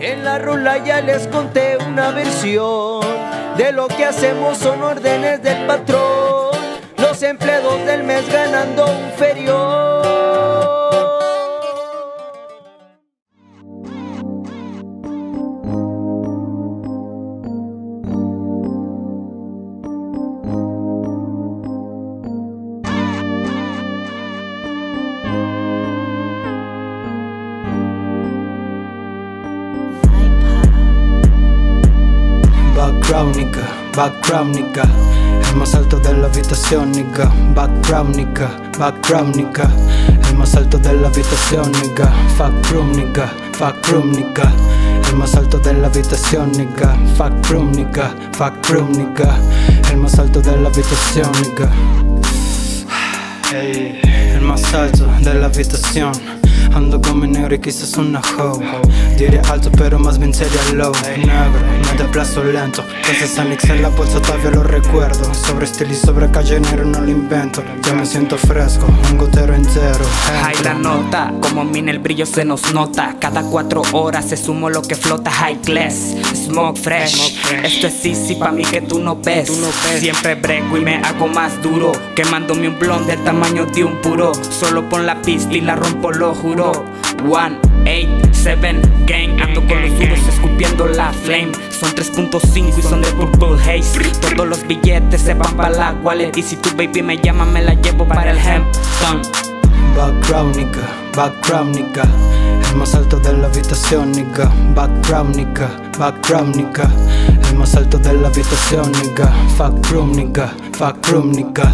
En la rula ya les conté una versión de lo que hacemos son órdenes del patrón. Los empleados del mes ganando un ferión. Background nigga, background nigga El más alto de la habitación nigga Background nigga, background nigga El más alto de la habitación nigga Fuck room nigga, fuck room nigga El más alto de la habitación nigga Fuck room nigga, fuck room nigga El más alto de la habitación Ey, El más alto de la habitación Ando con mi negro y quizás una hoe. Diré alto pero más bien sería low. Negro, me desplazo lento. Entonces Anix en la bolsa todavía lo recuerdo. Sobre estilo y sobre calle negro no lo invento. Ya me siento fresco, un gotero entero. Hay la nota, como a en el brillo se nos nota. Cada cuatro horas se sumo lo que flota. High class, smoke fresh. Esto es easy pa' mí que tú no ves. Siempre breco y me hago más duro. Quemándome un blond del tamaño de un puro. Solo pon la pista y la rompo, lo juro One, eight, seven, gang. Ando con los duros escupiendo la flame. Son 3.5 y son de purple haze. Todos los billetes se van para la wallet Y si tu baby me llama me la llevo para el hemp Background nigga, background nigga El más alto de la habitación nigga Background nigga, background nigga El más alto de la habitación nigga Fuck room nigga, fuck room nigga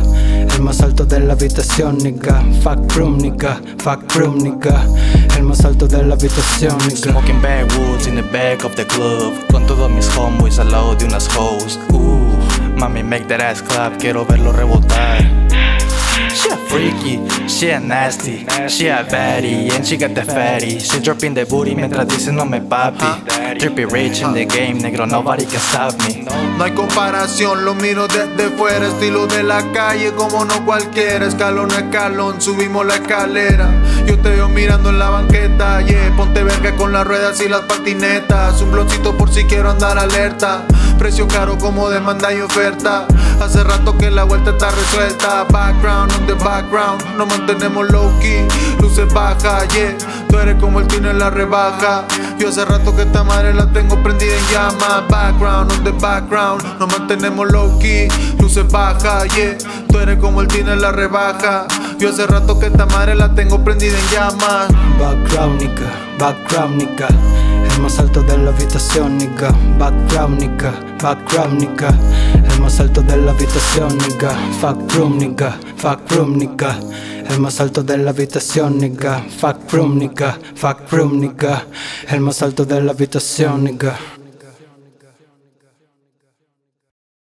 El más alto de la habitación nigga. Fuck room nigga, fuck room nigga. El más alto de la habitación nigga. Smoking backwoods in the back of the club. Con todos mis homeboys al lado de unas hoes. Uh, mami make that ass clap, quiero verlo rebotar She a freaky, she a nasty, she a baddie, and she got the fatty. She dropping the booty mientras diciéndome papi. Trippy rich in the game, negro, nobody can stop me. No hay comparación, lo miro desde fuera, estilo de la calle como no cualquiera, escalón a escalón, subimos la escalera. Yo te veo mirando en la banqueta, yeah, ponte verga con las ruedas y las patinetas, un bloncito por si quiero andar alerta. Precio caro como demanda y oferta. Hace rato que la vuelta está resuelta. Background on the background, nos mantenemos low key, luces bajas, yeah. Tú eres como el tino en la rebaja. Yo hace rato que esta madre la tengo prendida en llama. Background on the background, nos mantenemos low key, luces bajas, yeah. Tú eres como el tino en la rebaja. Yo hace rato que esta madre la tengo prendida en llamas. Background nigga, background El más alto de la habitación nigga Background nigga, background nigga El más alto de la habitación nigga Fuck room nigga, fuck room nigga El más alto de la habitación nigga Fuck room nigga, fuck room nigga El más alto de la